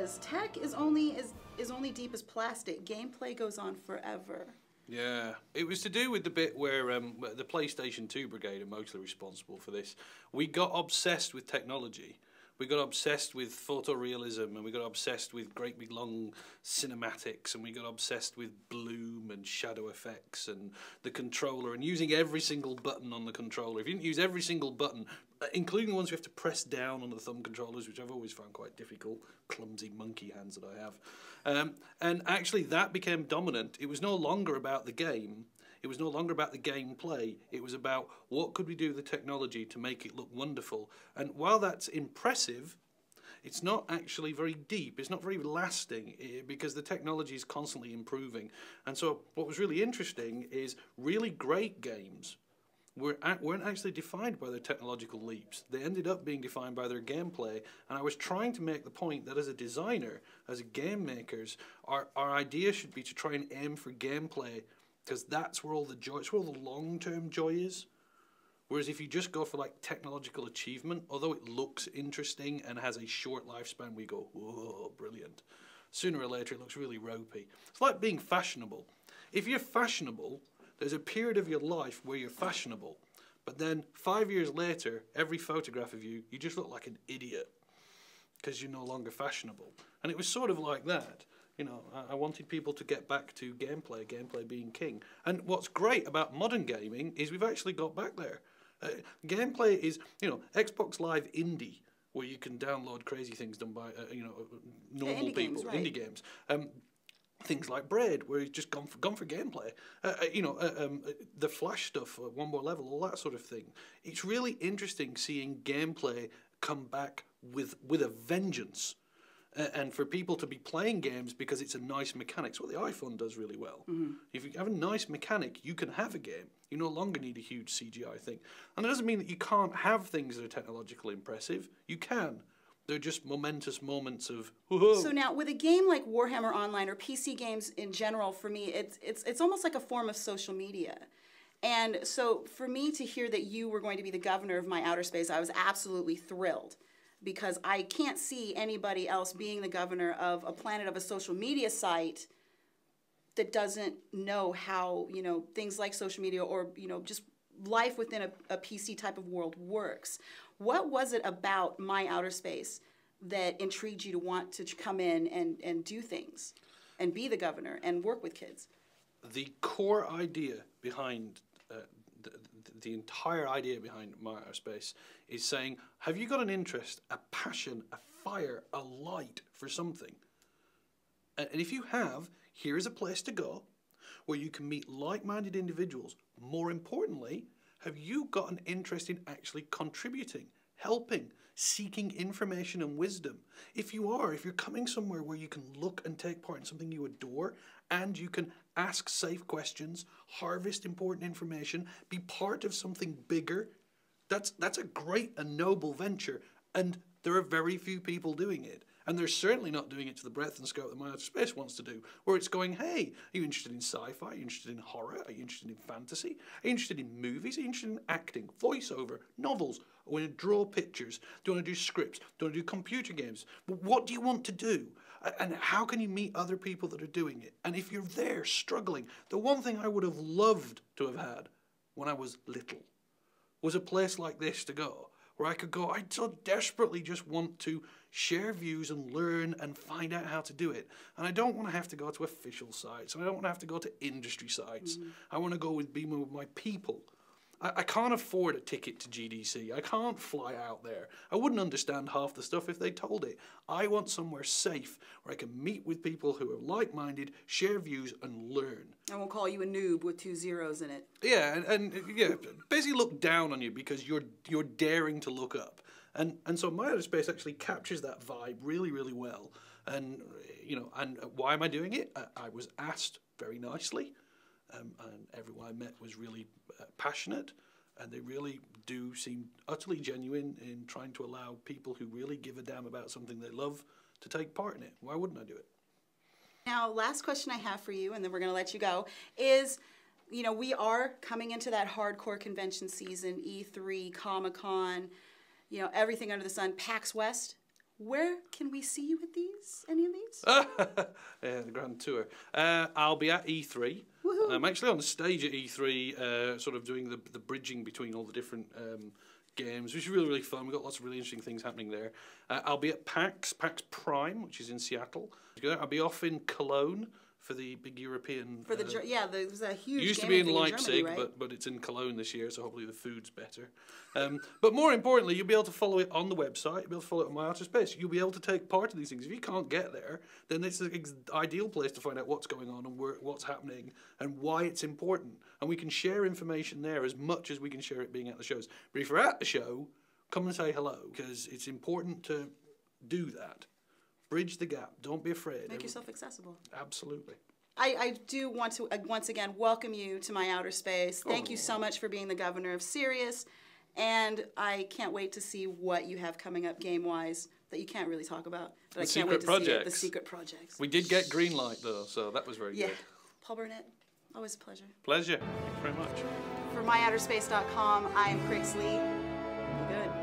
says, "Tech is only is, is only deep as plastic. Gameplay goes on forever." Yeah, it was to do with the bit where um, the PlayStation 2 brigade are mostly responsible for this. We got obsessed with technology. We got obsessed with photorealism and we got obsessed with great big long cinematics and we got obsessed with bloom and shadow effects and the controller and using every single button on the controller. If you didn't use every single button, uh, including the ones you have to press down on the thumb controllers, which I've always found quite difficult, clumsy monkey hands that I have. Um, and actually, that became dominant. It was no longer about the game. It was no longer about the gameplay. It was about what could we do with the technology to make it look wonderful. And while that's impressive, it's not actually very deep. It's not very lasting eh, because the technology is constantly improving. And so, what was really interesting is really great games were weren't actually defined by their technological leaps. They ended up being defined by their gameplay. And I was trying to make the point that as a designer, as game makers, our, our idea should be to try and aim for gameplay because that's where all the joy, it's where all the long-term joy is. Whereas if you just go for like technological achievement, although it looks interesting and has a short lifespan, we go, whoa, brilliant. Sooner or later, it looks really ropey. It's like being fashionable. If you're fashionable, there's a period of your life where you're fashionable. But then five years later, every photograph of you, you just look like an idiot because you're no longer fashionable. And it was sort of like that. You know, I, I wanted people to get back to gameplay, gameplay being king. And what's great about modern gaming is we've actually got back there. Uh, gameplay is, you know, Xbox Live Indie, where you can download crazy things done by, uh, you know, uh, normal indie people, games, right. indie games. Um, things like Braid, where he's just gone for gone for gameplay. Uh, uh, you know, uh, um, uh, the Flash stuff, uh, one more level, all that sort of thing. It's really interesting seeing gameplay come back with with a vengeance. Uh, and for people to be playing games because it's a nice mechanic. It's what the iPhone does really well. If you have a nice mechanic, you can have a game. You no longer need a huge CGI thing. And that doesn't mean that you can't have things that are technologically impressive. You can. They're just momentous moments of, whoa. So now, with a game like Warhammer Online or PC games in general, for me, it's it's it's almost like a form of social media. And so, for me to hear that you were going to be the governor of my outer space, I was absolutely thrilled because I can't see anybody else being the governor of a planet of a social media site that doesn't know how you know things like social media or you know just life within a, a PC type of world works. What was it about my outer space that intrigued you to want to come in and, and do things and be the governor and work with kids? the core idea behind uh, the, the, entire idea behind Outer Space is saying, have you got an interest, a passion, a fire, a light for something? And and if you have, here is a place to go where you can meet like minded individuals. More importantly, have you got an interest in actually contributing, helping, seeking information and wisdom? If you are, if you're coming somewhere where you can look and take part in something you adore and you can ask safe questions, harvest important information, be part of something bigger, that's, that's a great and noble venture. And there are very few people doing it. And they're certainly not doing it to the breadth and scope that My Outer Space wants to do, where it's going, hey, are you interested in sci fi? Are you interested in horror? Are you interested in fantasy? Are you interested in movies? Are you interested in acting, voiceover, novels? I want to draw pictures. Do you want to do scripts? Do you want to do computer games? But what do you want to do? And how can you meet other people that are doing it? And if you're there struggling, the one thing I would have loved to have had when I was little was a place like this to go where I could go. I so desperately just want to share views and learn and find out how to do it. And I don't want to have to go to official sites. And I don't want to have to go to industry sites. Mm. I want to go with be with my people. I, I can't afford a ticket to GDC. I can't fly out there. I wouldn't understand half the stuff if they told it. I want somewhere safe where I can meet with people who are like minded, share views, and learn. I won't call you a noob with two zeros in it. Yeah, and, and yeah, basically look down on you because you're you're daring to look up, and and so my outer space actually captures that vibe really really well. And you know, and why am I doing it? I, I was asked very nicely, um, and everyone I met was really uh, passionate. and they really do seem utterly genuine in trying to allow people who really give a damn about something they love to take part in it. Why wouldn't I do it? Now, last question I have for you, and then we're going to let you go, is you know, we are coming into that hardcore convention season E3, Comic Con, you know, everything under the sun, PAX West. Where can we see you with these? Any of these? yeah, the grand tour. Uh, I'll be at E3. Woohoo. I'm actually on the stage at E3, uh, sort of doing the the bridging between all the different um, games, which is really really fun. We've got lots of really interesting things happening there. Uh, I'll be at PAX, PAX Prime, which is in Seattle. I'll be off in Cologne for the big European. For the uh, yeah, there's a huge. Used to be in Leipzig, in Germany, right? but but it's in Cologne this year, so hopefully the food's better. Um, but more importantly, you'll be able to follow it on the website. You'll be able to follow it on my outer space. You'll be able to take part in these things. If you can't get there, then it's the ideal place to find out what's going on and where, what's happening and why it's important. And we can share information there as much as we can share it being at the shows. But if you're at the show, come and say hello because it's important to do that. Bridge the gap. Don't be afraid. Make yourself accessible. Absolutely. I, I do want to uh, once again welcome you to my outer space. Thank oh. you so much for being the governor of Sirius. And I can't wait to see what you have coming up game wise that you can't really talk about. But the I can't wait to projects. see it. The secret projects. We did get green light though, so that was very yeah. good. Paul Barnett, always a pleasure. Pleasure. Thank you very much. For myouterspace.com, I am Crix Lee. Be good.